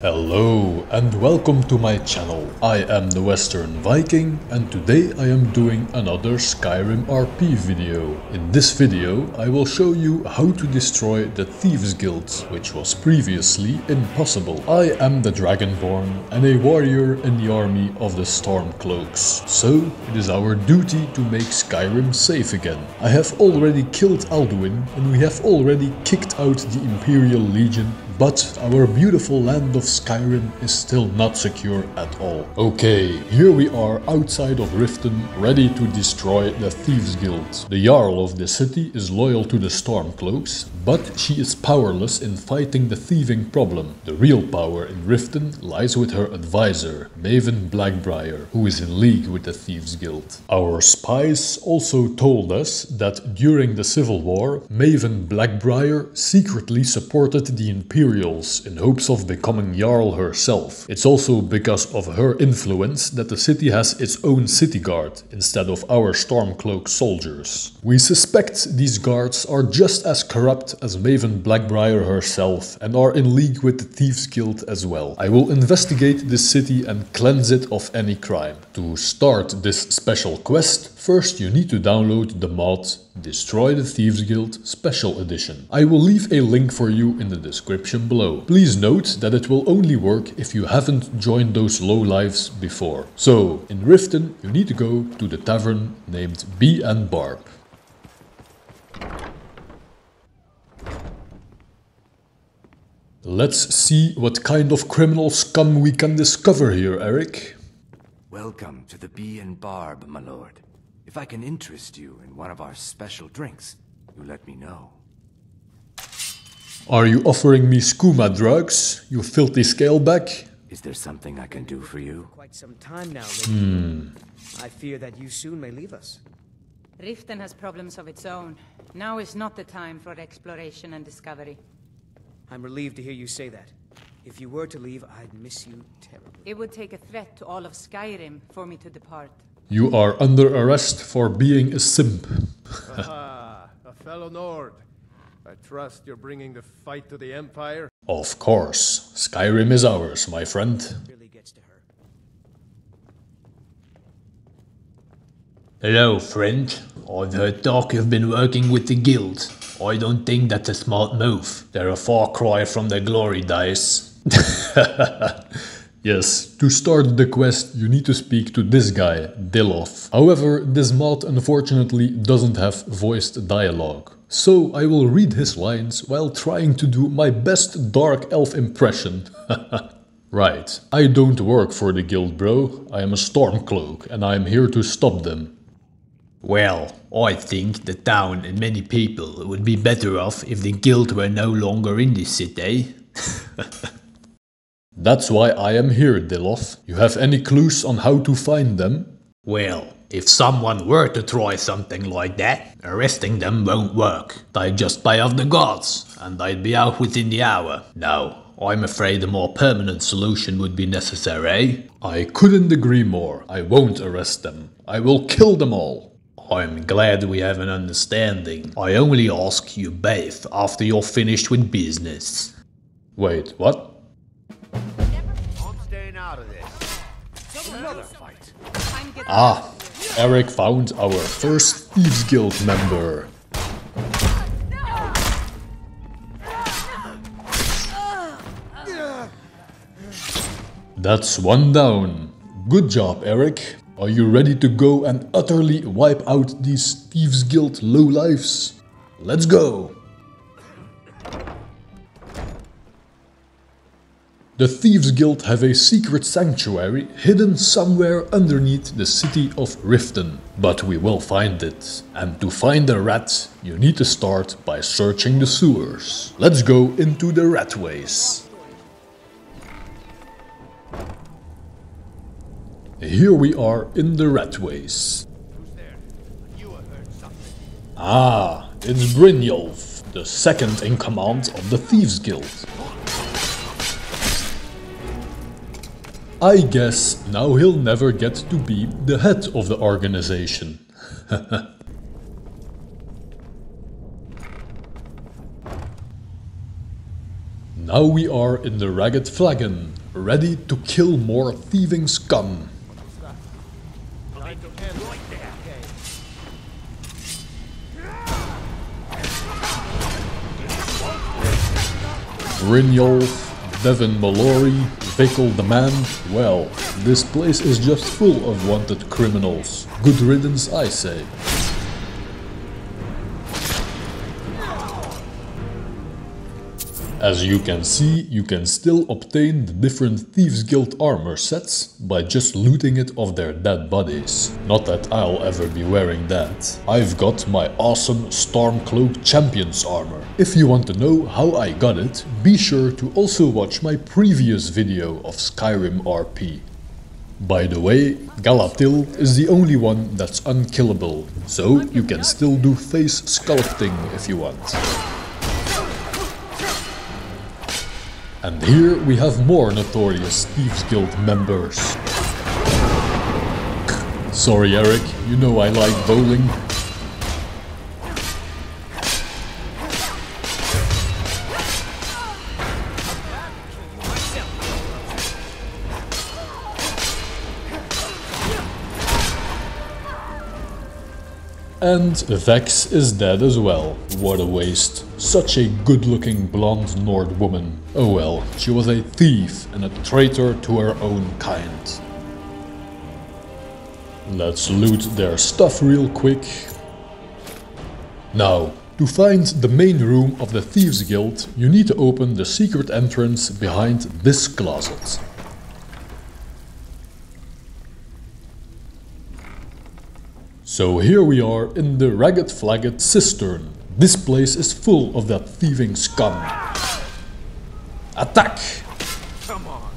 Hello and welcome to my channel. I am the Western Viking and today I am doing another Skyrim RP video. In this video I will show you how to destroy the Thieves Guild, which was previously impossible. I am the Dragonborn and a warrior in the army of the Stormcloaks. So it is our duty to make Skyrim safe again. I have already killed Alduin and we have already kicked out the Imperial Legion but our beautiful land of Skyrim is still not secure at all. Okay, here we are outside of Riften, ready to destroy the Thieves Guild. The Jarl of the city is loyal to the Stormcloaks, but she is powerless in fighting the thieving problem. The real power in Riften lies with her advisor, Maven Blackbriar, who is in league with the Thieves Guild. Our spies also told us that during the Civil War, Maven Blackbriar secretly supported the Imperial In hopes of becoming Jarl herself. It's also because of her influence that the city has its own city guard instead of our Stormcloak soldiers. We suspect these guards are just as corrupt as Maven Blackbriar herself and are in league with the Thieves Guild as well. I will investigate this city and cleanse it of any crime. To start this special quest, First you need to download the mod Destroy the Thieves Guild Special Edition. I will leave a link for you in the description below. Please note that it will only work if you haven't joined those low lives before. So, in Riften you need to go to the tavern named Bee and Barb. Let's see what kind of criminal scum we can discover here, Erik. Welcome to the Bee and Barb, my lord. If I can interest you in one of our special drinks, you let me know. Are you offering me skooma drugs, you filthy scaleback? Is there something I can do for you? Quite some time now, lady. Hmm. I fear that you soon may leave us. Riften has problems of its own. Now is not the time for exploration and discovery. I'm relieved to hear you say that. If you were to leave, I'd miss you terribly. It would take a threat to all of Skyrim for me to depart. You are under arrest for being a simp. Aha, a fellow Nord. I trust you're bringing the fight to the Empire? Of course. Skyrim is ours, my friend. Really gets to her. Hello, friend. I've heard talk you've been working with the guild. I don't think that's a smart move. They're a far cry from their glory days. Yes, to start the quest you need to speak to this guy, Deloth. However, this mod unfortunately doesn't have voiced dialogue. So I will read his lines while trying to do my best dark elf impression. right, I don't work for the guild bro, I am a stormcloak and I am here to stop them. Well, I think the town and many people would be better off if the guild were no longer in this city. That's why I am here, Deloth. You have any clues on how to find them? Well, if someone were to try something like that, arresting them won't work. They'd just pay off the guards, and they'd be out within the hour. No, I'm afraid a more permanent solution would be necessary. Eh? I couldn't agree more. I won't arrest them. I will kill them all. I'm glad we have an understanding. I only ask you both after you're finished with business. Wait, what? Ah, Erik found our first Thieves Guild member. That's one down. Good job, Erik. Are you ready to go and utterly wipe out these Thieves Guild lowlifes? Let's go! The Thieves Guild have a secret sanctuary hidden somewhere underneath the city of Riften. But we will find it. And to find the rat, you need to start by searching the sewers. Let's go into the ratways. Here we are in the ratways. Ah, it's Brynjolf, the second in command of the Thieves Guild. I guess now he'll never get to be the head of the organization. Now we are in the Ragged Flagon, ready to kill more thieving scum. Brynjolf, Delvin Mallory, Vekel the Man, well, this place is just full of wanted criminals. Good riddance, I say. As you can see, you can still obtain the different Thieves Guild armor sets by just looting it of their dead bodies. Not that I'll ever be wearing that. I've got my awesome Stormcloak Champions armor. If you want to know how I got it, be sure to also watch my previous video of Skyrim RP. By the way, Galathil is the only one that's unkillable, so you can still do face sculpting if you want. And here we have more notorious Thieves Guild members. Sorry Erik, you know I like bowling. And Vex is dead as well. What a waste. Such a good looking blonde Nord woman. Oh well, she was a thief and a traitor to her own kind. Let's loot their stuff real quick. Now, to find the main room of the Thieves Guild, you need to open the secret entrance behind this closet. So here we are in the Ragged Flagon Cistern. This place is full of that thieving scum. Attack! Come on.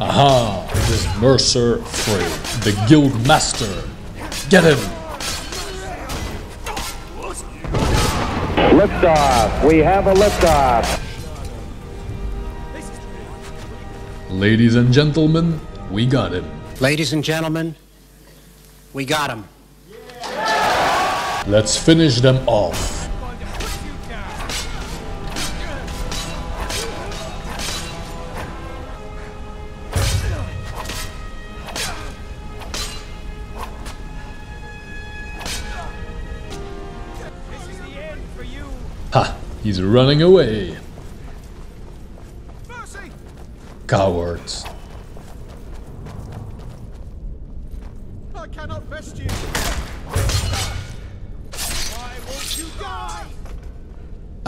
Aha! It is Mercer Frey, the guild master. Get him! Liftoff. We have a liftoff. Ladies and gentlemen, we got him. Ladies and gentlemen, we got him. Let's finish them off. This is the end for you. Ha! He's running away. Mercy! Cowards.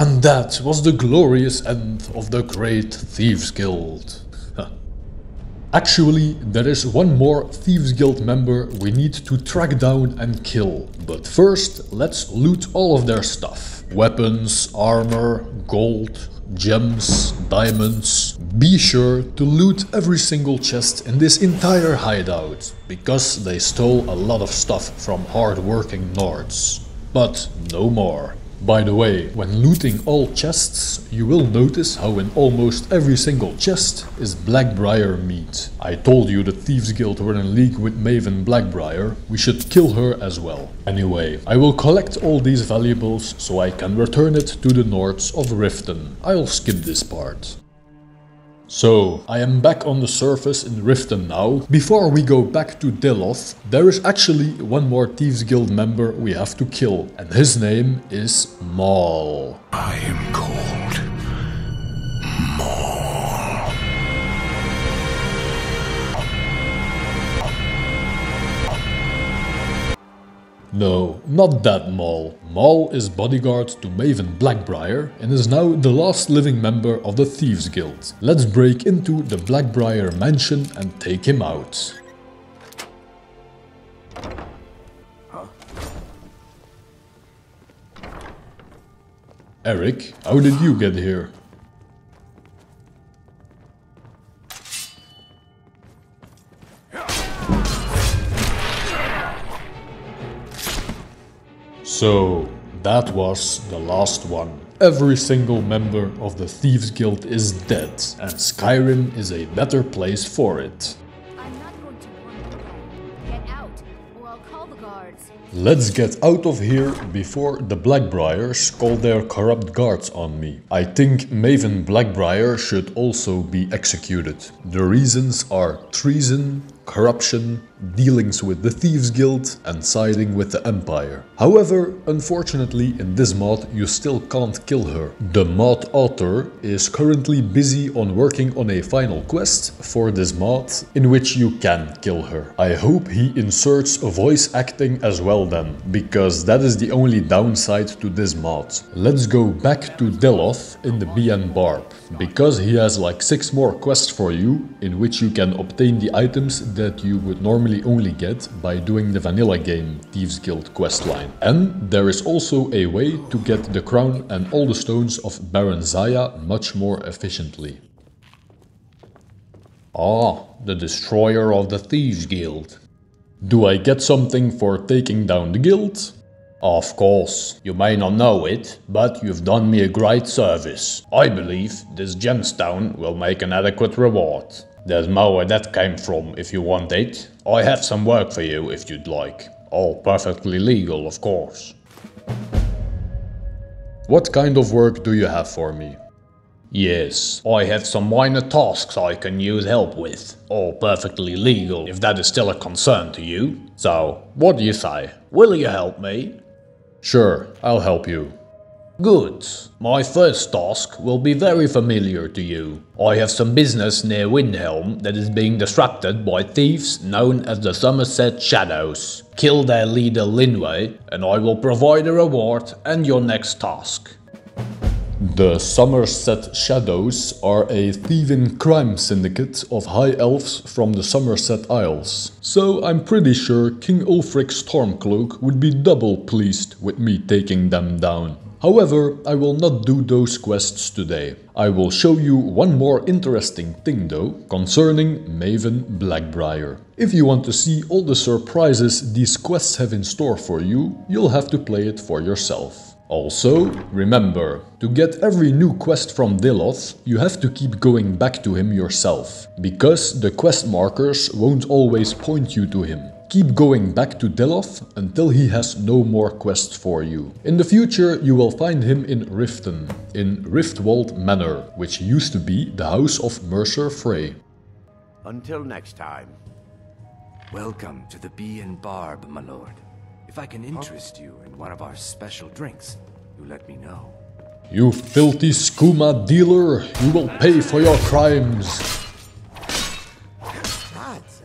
And that was the glorious end of the Great Thieves Guild. Actually, there is one more Thieves Guild member we need to track down and kill. But first, let's loot all of their stuff. Weapons, armor, gold, gems, diamonds. Be sure to loot every single chest in this entire hideout, because they stole a lot of stuff from hard-working Nords. But no more. By the way, when looting all chests, you will notice how in almost every single chest is Blackbriar meat. I told you the Thieves Guild were in league with Maven Blackbriar, we should kill her as well. Anyway, I will collect all these valuables so I can return it to the Nords of Riften. I'll skip this part. So, I am back on the surface in Riften now. Before we go back to Deloth, there is actually one more Thieves Guild member we have to kill, and his name is Maul. I am called No, not that Maul. Maul is bodyguard to Maven Blackbriar and is now the last living member of the Thieves Guild. Let's break into the Blackbriar mansion and take him out. Erik, how did you get here? So, that was the last one. Every single member of the Thieves Guild is dead, and Skyrim is a better place for it. I'm not going to run away. Get out, or I'll call the guards. Let's get out of here before the Blackbriars call their corrupt guards on me. I think Maven Blackbriar should also be executed. The reasons are treason, corruption, dealings with the Thieves Guild and siding with the Empire. However, unfortunately in this mod you still can't kill her. The mod author is currently busy on working on a final quest for this mod in which you can kill her. I hope he inserts voice acting as well then, because that is the only downside to this mod. Let's go back to Deloth in the Bee and Barb, because he has like 6 more quests for you in which you can obtain the items that you would normally only get by doing the vanilla game Thieves Guild questline. And there is also a way to get the crown and all the stones of Barenziah much more efficiently. Ah, the destroyer of the Thieves Guild. Do I get something for taking down the guild? Of course, you may not know it, but you've done me a great service. I believe this gemstone will make an adequate reward. There's more where that came from if you want it. I have some work for you if you'd like. All perfectly legal, of course. What kind of work do you have for me? Yes, I have some minor tasks I can use help with. All perfectly legal, if that is still a concern to you. So, what do you say? Will you help me? Sure, I'll help you. Good. My first task will be very familiar to you. I have some business near Windhelm that is being disrupted by thieves known as the Summerset Shadows. Kill their leader Linwe and I will provide a reward and your next task. The Summerset Shadows are a thieving crime syndicate of high elves from the Summerset Isles. So I'm pretty sure King Ulfric Stormcloak would be double pleased with me taking them down. However, I will not do those quests today. I will show you one more interesting thing though, concerning Maven Blackbriar. If you want to see all the surprises these quests have in store for you, you'll have to play it for yourself. Also, remember, to get every new quest from Deloth, you have to keep going back to him yourself, because the quest markers won't always point you to him. Keep going back to Deloth until he has no more quests for you. In the future you will find him in Riften, in Riftweald Manor, which used to be the house of Mercer Frey. Until next time. Welcome to the Bee and Barb, my lord. If I can interest you in one of our special drinks, you let me know. You filthy skooma dealer, you will pay for your crimes.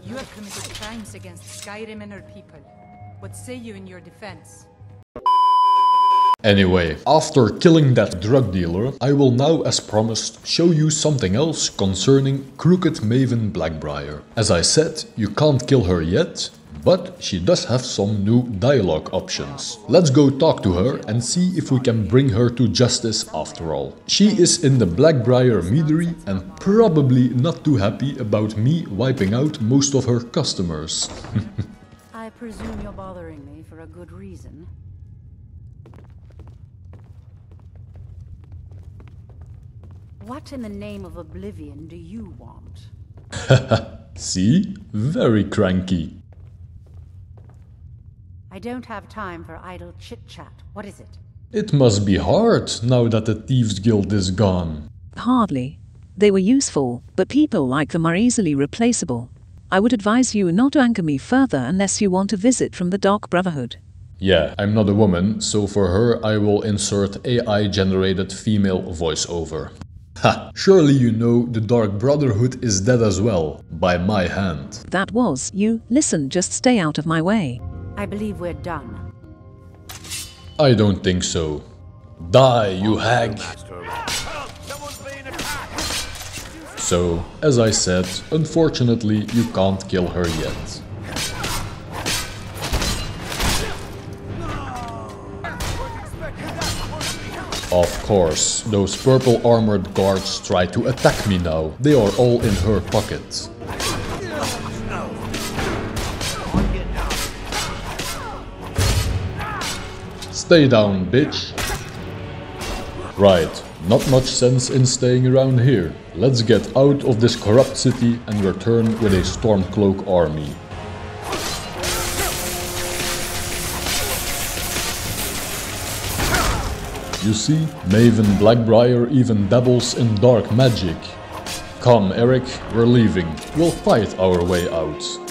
You have committed crimes against Skyrim and her people. What say you in your defense? Anyway, after killing that drug dealer, I will now, as promised, show you something else concerning Crooked Maven Blackbriar. As I said, you can't kill her yet, but she does have some new dialogue options. Let's go talk to her and see if we can bring her to justice after all. She is in the Blackbriar Meadery and probably not too happy about me wiping out most of her customers. I presume you're bothering me for a good reason. What in the name of oblivion do you want? see? Very cranky. I don't have time for idle chit-chat. What is it? It must be hard now that the Thieves Guild is gone. Hardly. They were useful, but people like them are easily replaceable. I would advise you not to anchor me further unless you want a visit from the Dark Brotherhood. Yeah, I'm not a woman, so for her I will insert AI-generated female voiceover. Ha! Surely you know the Dark Brotherhood is dead as well, by my hand. That was you. Listen, just stay out of my way. I believe we're done. I don't think so. Die, you hag! So, as I said, unfortunately you can't kill her yet. Of course, those purple armored guards try to attack me now. They are all in her pocket. Stay down, bitch. Right, not much sense in staying around here. Let's get out of this corrupt city and return with a Stormcloak army. You see, Maven Blackbriar even dabbles in dark magic. Come, Erik, we're leaving. We'll fight our way out.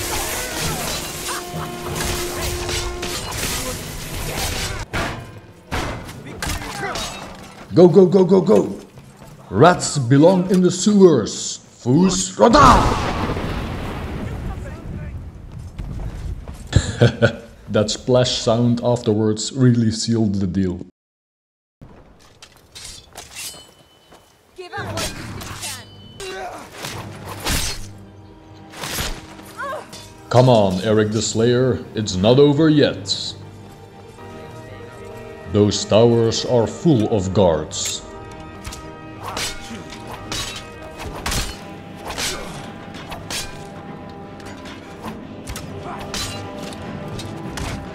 Go, go, go, go, go! Rats belong in the sewers! Fus Ro Dah! that splash sound afterwards really sealed the deal. Come on, Erik the Slayer, it's not over yet. Those towers are full of guards.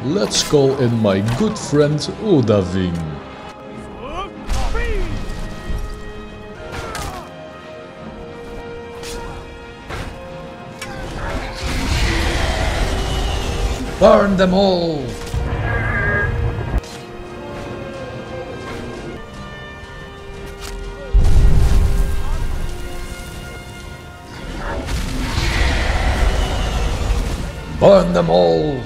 Let's call in my good friend Odahviing. Burn them all! Burn them all!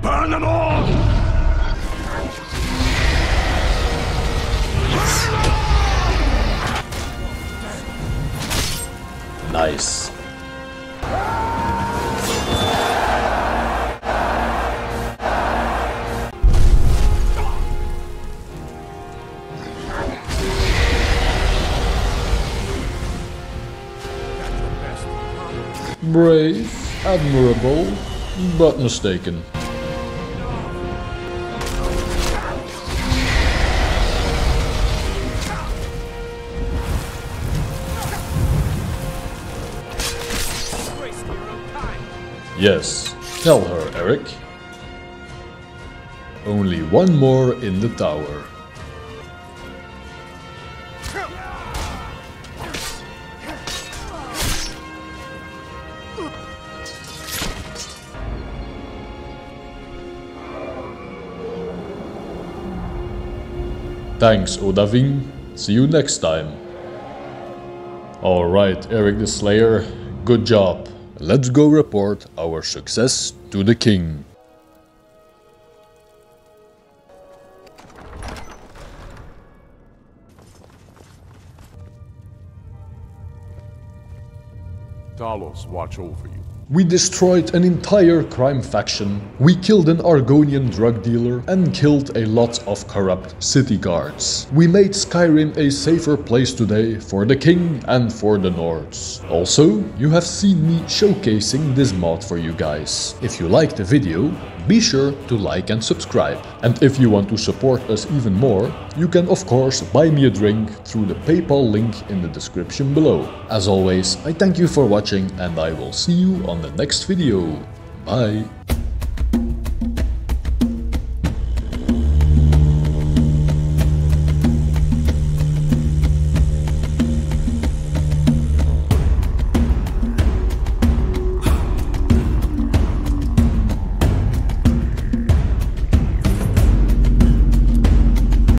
Burn them all! Nice. Brave, admirable, but mistaken. Yes, tell her, Erik. Only one more in the tower. Thanks, Odahviing. See you next time. Alright, Erik the Slayer, good job. Let's go report our success to the king. Talos watch over you. We destroyed an entire crime faction, we killed an Argonian drug dealer and killed a lot of corrupt city guards. We made Skyrim a safer place today for the king and for the Nords. Also, you have seen me showcasing this mod for you guys. If you liked the video, be sure to like and subscribe. And if you want to support us even more, you can of course buy me a drink through the PayPal link in the description below. As always, I thank you for watching and I will see you on the next video. Bye!